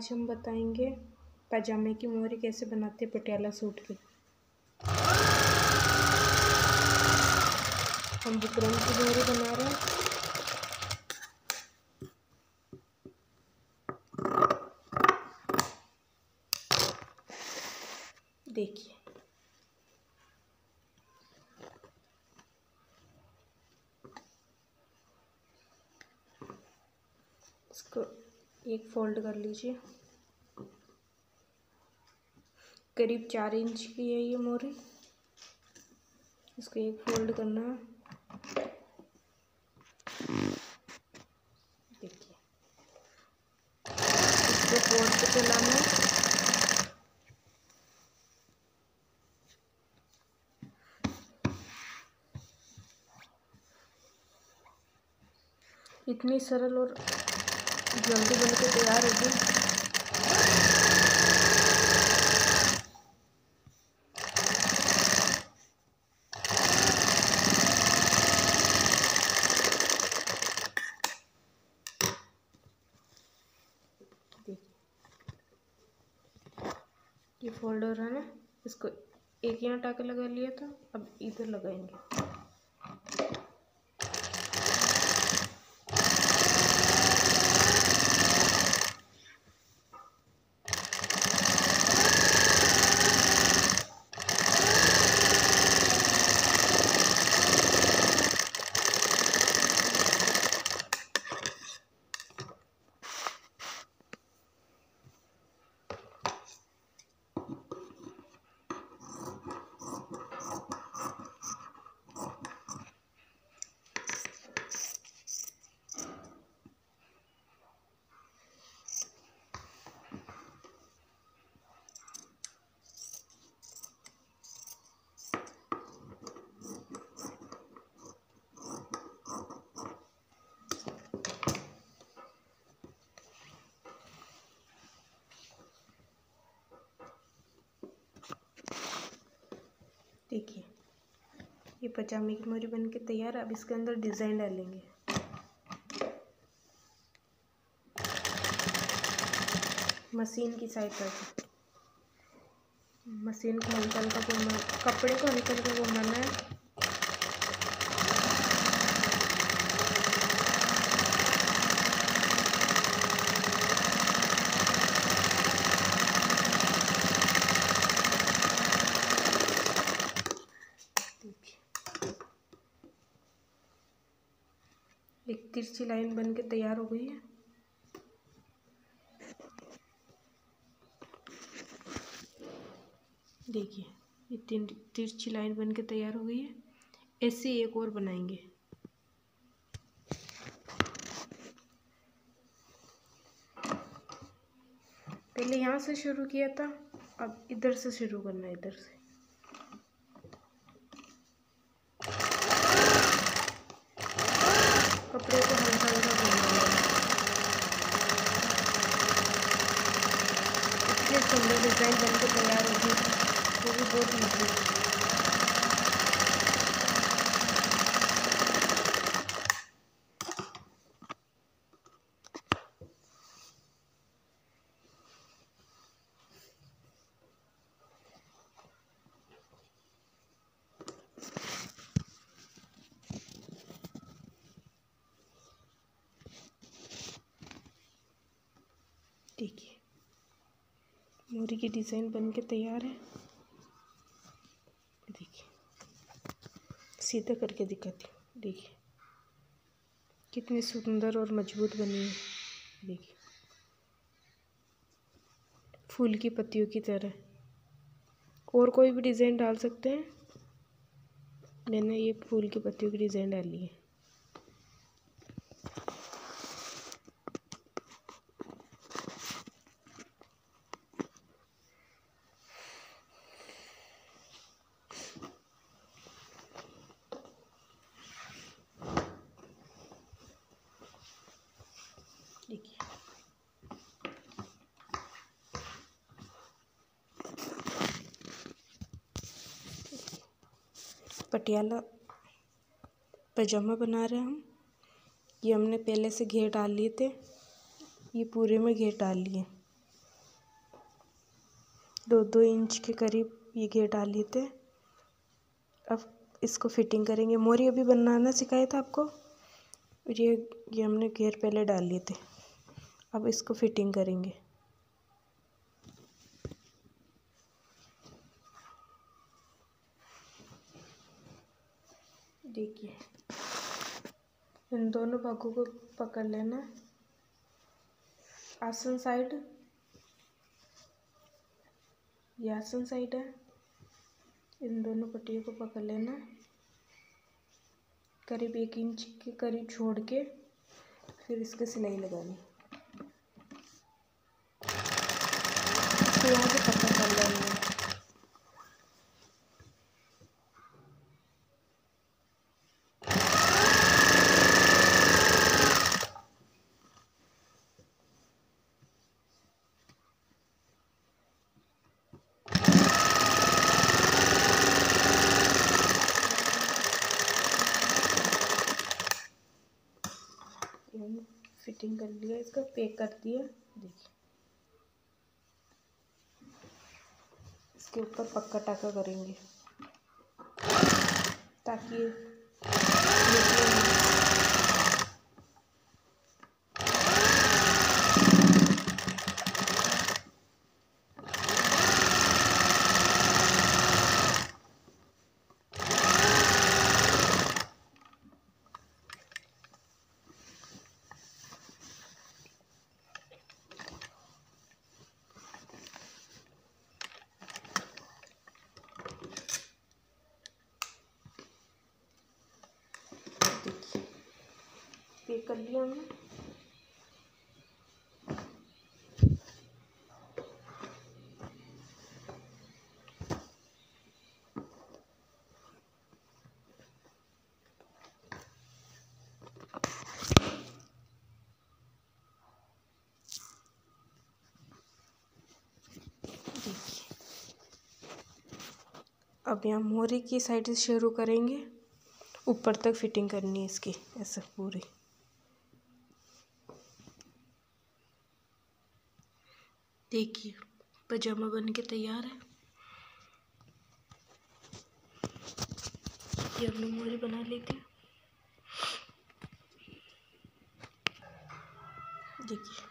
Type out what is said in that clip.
आज हम बताएँगे पैजामे की मोहरी कैसे बनाते हैं पटियाला सूट की। हम बुकरम की मोहरी बना रहे हैं। देखिए। इसको एक फोल्ड कर लीजिए। करीब चार इंच की है ये मोरी। इसको एक फोल्ड करना है। देखिए। इसको फोल्ड चलाना है। इतनी सरल और जल्दी बन के तैयार होगी। ये फोल्डर है ना, इसको एक यहाँ टाके लगा लिया था, अब इधर लगाएँगे। देखिए, ये पजामे की मोरी बन के तैयार अब इसके अंदर डिज़ाइन डालेंगे। मशीन की साइड पर। मशीन को हल्का हल्का घुमा, कपड़े को हल्का हल्का घुमाना है। तिरछी लाइन बन के तैयार हो गई है। देखिए, ये तीन तिरछी लाइन बन के तैयार हो गई है। ऐसे एक और बनाएँगे। पहले यहाँ से शुरू किया था, अब इधर से शुरू करना है, इधर से कपड़े को हल्का हल्का घुमाना इतने सुंदर डिज़ाइन बन के तैयार होगी वो भी बहुत ईजी देखिए। मोरी की डिज़ाइन बन के तैयार है। देखिए। सीधा करके दिखाती हूँ। देखिए। कितनी सुंदर और मज़बूत बनी है। देखिए। फूल की पत्तियों की तरह। और कोई भी डिज़ाइन डाल सकते हैं? मैंने ये फूल की पत्तियों की डिज़ाइन डाली है। देखिए। पटियाला पजामा बना रहे हैं हम। ये हमने पहले से घेर डाल लिए थे। ये पूरे में घेर डाल लिए। दो दो इंच के करीब ये घेर डाल लिए थे। अब इसको फिटिंग करेंगे। मोरी अभी बनाना सिखाया था आपको? ये ये हमने घेर पहले डाल लिए थे। अब इसको फिटिंग करेंगे। देखिए, इन दोनों भागों को पकड़ लेना आसन साइड, ये आसन साइड है। इन दोनों पट्टियों को पकड़ लेना करीब एक इंच के करीब छोड़ के फिर इसके सिलाई लगानी तो यहाँ फिटिंग कर लिया इसका पैक कर दिया देखिए। इसके ऊपर पक्का टाका करेंगे। ताकि पे कर लिया हमने। अब यहाँ मोरी की साइड से शुरू करेंगे। ऊपर तक फिटिंग करनी है इसकी, ऐसे पूरी। देखिए पजामा बन के तैयार है। ये हमने मोरी बना ली थी देखिए।